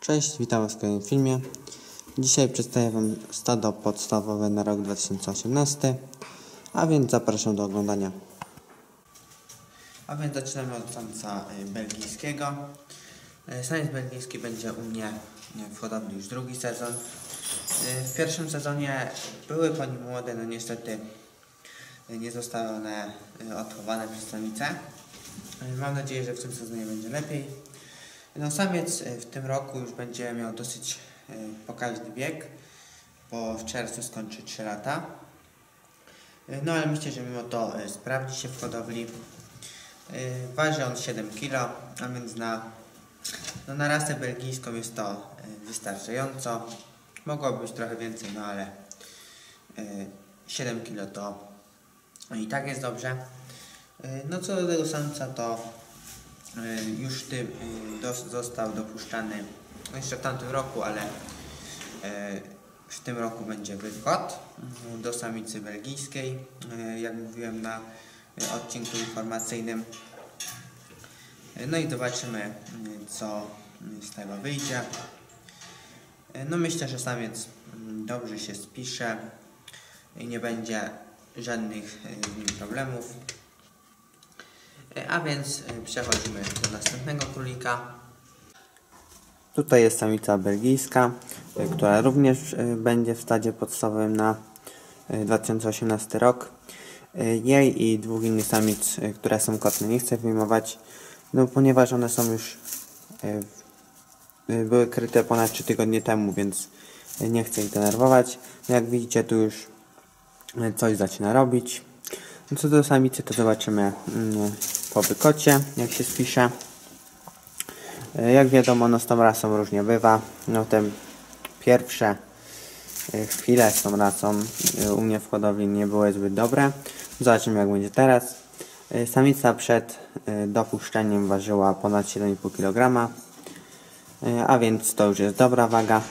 Cześć, witam Was w kolejnym filmie. Dzisiaj przedstawię Wam stado podstawowe na rok 2018, a więc zapraszam do oglądania. A więc zaczynamy od samca y, belgijskiego. Y, Samiec belgijski będzie u mnie y, w hodowli już drugi sezon. W pierwszym sezonie były po nim młode, no niestety nie zostały one odchowane przez samicę. Y, Mam nadzieję, że w tym sezonie będzie lepiej. No samiec y, w tym roku już będzie miał dosyć y, pokaźny wiek, bo w czerwcu skończy 3 lata. Y, No ale myślę, że mimo to sprawdzi się w hodowli. Waży on 7 kg, a więc na, no na rasę belgijską jest to wystarczająco. Mogłoby być trochę więcej, no ale y, 7 kg to i tak jest dobrze. No co do tego samca to już ty y, został dopuszczany jeszcze w tamtym roku, ale y, w tym roku będzie y, do samicy belgijskiej, y, jak mówiłem na odcinku informacyjnym. No i zobaczymy, co z tego wyjdzie. No myślę, że samiec dobrze się spisze i nie będzie żadnych z nim problemów. Y, A więc y, przechodzimy do następnego królika. Tutaj jest samica belgijska, y, która również będzie w stadzie podstawowym na y, 2018 rok. Jej i dwóch innych samic, które są kotne, nie chcę wyjmować, no ponieważ one są już były kryte ponad 3 tygodnie temu, więc nie chcę ich denerwować. Jak widzicie, tu już coś zaczyna robić. No Co do samicy, to zobaczymy mm, po wykocie, jak się spisze. E, Jak wiadomo, no z tą rasą różnie bywa. No te pierwsze e, chwile z tą rasą e, u mnie w hodowli nie były zbyt dobre. Zobaczymy jak będzie teraz. Samica przed dopuszczeniem ważyła ponad 7,5 kg. A więc to już jest dobra waga.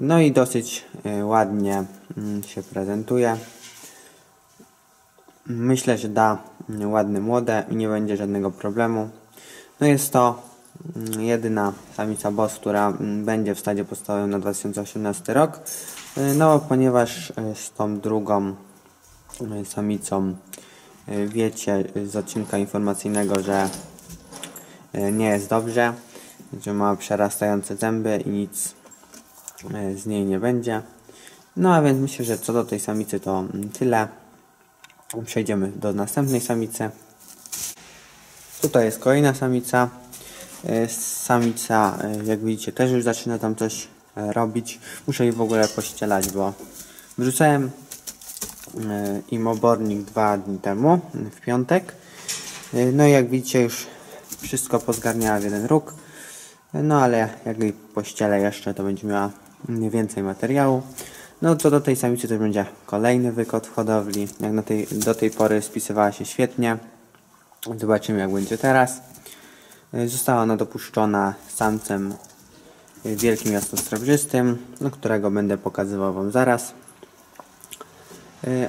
No i dosyć ładnie mm, się prezentuje. Myślę, że da ładne młode i nie będzie żadnego problemu. No jest to mm, jedyna samica boss, która mm, będzie w stadzie podstawowym na 2018 rok. Y, No ponieważ y, z tą drugą y, samicą wiecie z odcinka informacyjnego, że nie jest dobrze, że ma przerastające zęby i nic z niej nie będzie. No a więc myślę, że co do tej samicy to mm, tyle. Przejdziemy do następnej samicy. Tutaj jest kolejna samica. E, Samica, e, jak widzicie, też już zaczyna tam coś e, robić. Muszę jej w ogóle pościelać, bo wrzucałem im obornik dwa dni temu, w piątek. No i jak widzicie, już wszystko pozgarniała w jeden róg. No ale jak jej pościelę jeszcze, to będzie miała więcej materiału. No co do tej samicy, to będzie kolejny wykot w hodowli. Jak na tej, do tej pory spisywała się świetnie. Zobaczymy jak będzie teraz. Y, Została ona dopuszczona samcem y, wielkim jasnosrebrzystym, no, którego będę pokazywał Wam zaraz. Y,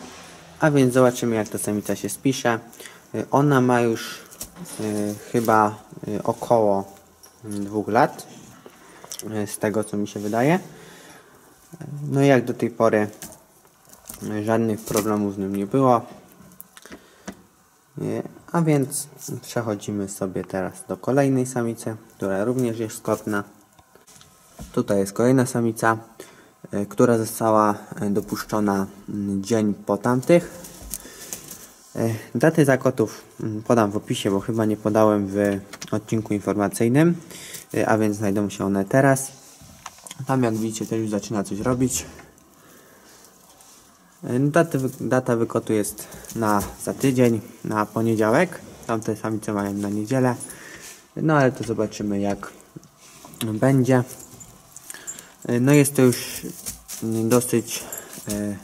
A więc zobaczymy jak ta samica się spisze. Ona ma już chyba około mm, dwóch lat, z tego co mi się wydaje. No jak do tej pory y, żadnych problemów z nim nie było. Nie, A więc przechodzimy sobie teraz do kolejnej samicy, która również jest kotna. Tutaj jest kolejna samica, y, która została dopuszczona mm, dzień po tamtych. Daty zakotów mm, podam w opisie, bo chyba nie podałem w odcinku informacyjnym, a więc znajdą się one teraz. Tam jak widzicie też już zaczyna coś robić. Data, data wykotu jest na za tydzień, na poniedziałek. Tamte samice mają na niedzielę. No ale to zobaczymy jak będzie. No jest to już dosyć e,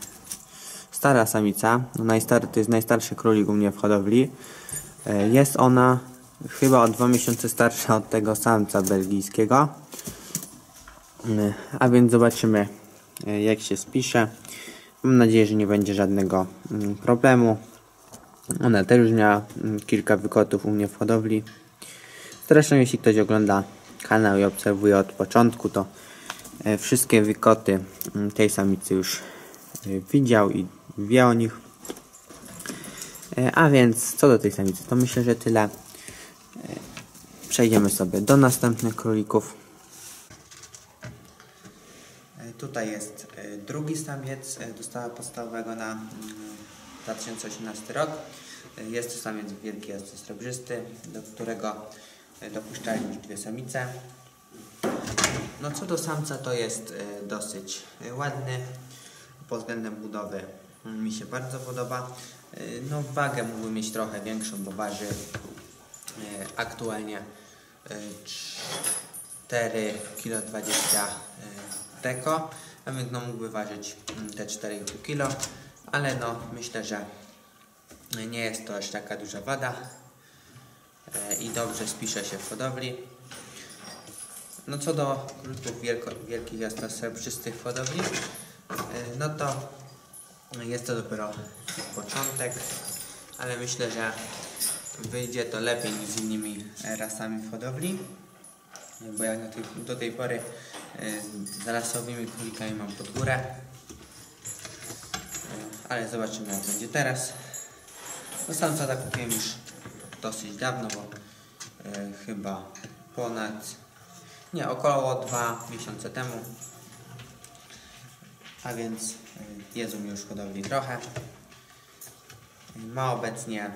stara samica. No najstar, to jest najstarszy królik u mnie w hodowli. E, jest ona chyba o dwa miesiące starsza od tego samca belgijskiego. E, A więc zobaczymy e, jak się spisze. Mam nadzieję, że nie będzie żadnego mm, problemu. Ona też już miała mm, kilka wykotów u mnie w hodowli. Zresztą jeśli ktoś ogląda kanał i obserwuje od początku, to e, wszystkie wykoty mm, tej samicy już e, widział i wie o nich. A więc co do tej samicy, to myślę, że tyle. Przejdziemy sobie do następnych królików. E, Tutaj jest e, drugi samiec e, do stawu podstawowego na mm, 2018 rok. E, Jest to samiec wielki jasny srebrzysty, do którego dopuszczali już dwie samice. No co do samca to jest dosyć ładny. Pod względem budowy mm, mi się bardzo podoba. No wagę mógłby mieć trochę większą, bo waży aktualnie e, 4 kg 20 teko, a więc no mógłby ważyć mm, te 4,5 kg, ale no myślę, że nie jest to aż taka duża wada e, i dobrze spisze się w hodowli. No co do królików wielko, wielkich jasnosrebrzystych hodowli, e, no to jest to dopiero początek, ale myślę, że wyjdzie to lepiej niż z innymi rasami w hodowli, bo jak do tej pory z rasowymi królikami mam pod górę, ale zobaczymy jak będzie teraz. No tak kupiłem już dosyć dawno, bo chyba ponad, nie, około dwa miesiące temu. A więc jest już hodowli trochę. Ma obecnie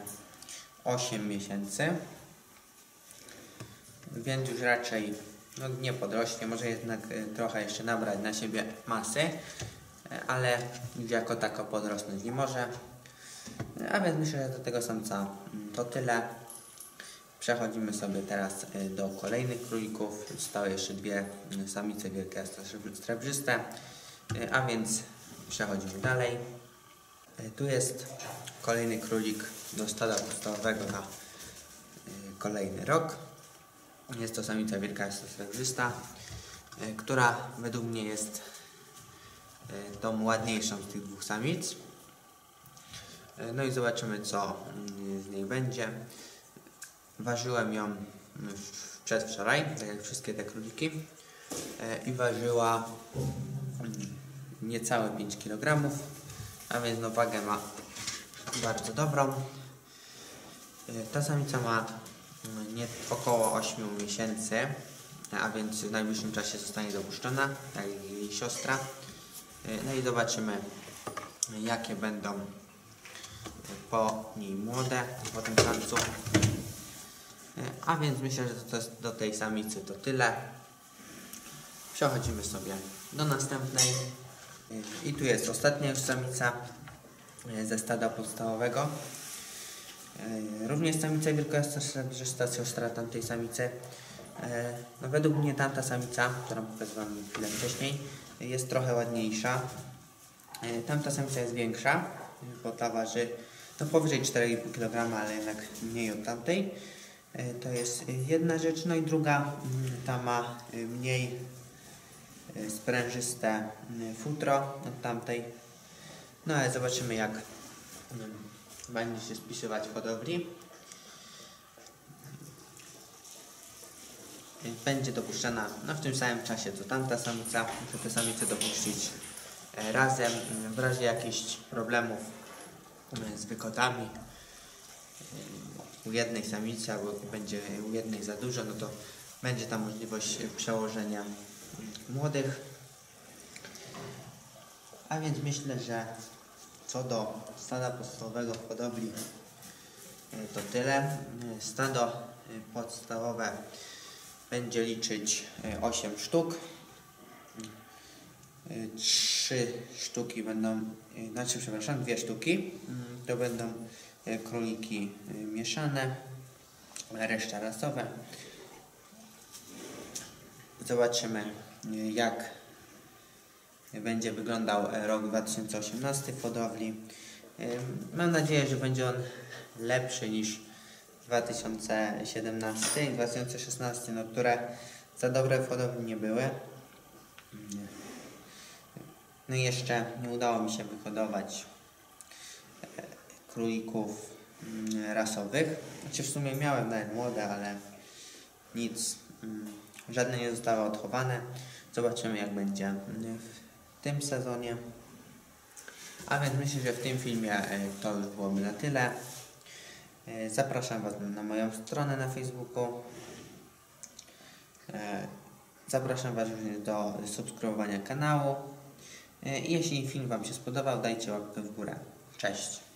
8 miesięcy, więc już raczej no, nie podrośnie, może jednak e, trochę jeszcze nabrać na siebie masy, e, ale jako tako podrosnąć nie może. A więc myślę, że do tego samca mm, to tyle. Przechodzimy sobie teraz do kolejnych królików. Zostały jeszcze dwie samice wielkie srebrzyste, a więc przechodzimy dalej. Tu jest kolejny królik do stada podstawowego na kolejny rok. Jest to samica wielka srebrzysta, e, która według mnie jest e, tą ładniejszą z tych dwóch samic. E, No i zobaczymy co mm, z niej będzie. Ważyłem ją mm, przedwczoraj, tak jak wszystkie te króliki. I ważyła mm, niecałe 5 kg, a więc no wagę ma bardzo dobrą. Ta samica ma nie, około 8 miesięcy, a więc w najbliższym czasie zostanie dopuszczona, tak jak jej siostra. E, No i zobaczymy, jakie będą e, po niej młode, po tym samcu. E, A więc myślę, że to jest do tej samicy to tyle. Przechodzimy sobie do następnej. I tu jest ostatnia już samica ze stada podstawowego. E, Również samica wielkojasnosrebrzysta siostra tamtej samicy. E, No według mnie tamta samica, którą pokazywałem chwilę wcześniej, jest trochę ładniejsza. E, Tamta samica jest większa, bo ta waży no powyżej 4,5 kg, ale jednak mniej od tamtej. To jest jedna rzecz. No i druga, mm, ta ma e, mniej e, sprężyste mm, futro od tamtej. No ale zobaczymy jak mm, będzie się spisywać w hodowli. Będzie dopuszczana no, w tym samym czasie co tamta samica. Muszę te samice dopuścić e, razem. Mm, W razie jakichś problemów mm, z wykotami e, u jednej samicy albo będzie u jednej za dużo, no to będzie tam możliwość e, przełożenia mm, młodych. A więc myślę, że co do stada podstawowego w hodowli e, to tyle. E, Stado e, podstawowe będzie liczyć e, 8 sztuk. E, Trzy sztuki będą, znaczy przepraszam, dwie sztuki. Mm, To będą króliki mieszane, reszta rasowe. Zobaczymy jak będzie wyglądał e, rok 2018 w hodowli. Ym, Mam nadzieję, że będzie on lepszy niż 2017 i 2016, no, które za dobre w hodowli nie były. No i jeszcze nie udało mi się wyhodować e, królików mm, rasowych. Znaczy w sumie miałem nawet młode, ale nic. mm, żadne nie zostały odchowane. Zobaczymy jak będzie w tym sezonie. A więc myślę, że w tym filmie e, to już byłoby na tyle. E, Zapraszam Was na moją stronę na Facebooku. E, Zapraszam Was również do subskrybowania kanału. Jeśli film Wam się spodobał, dajcie łapkę w górę. Cześć!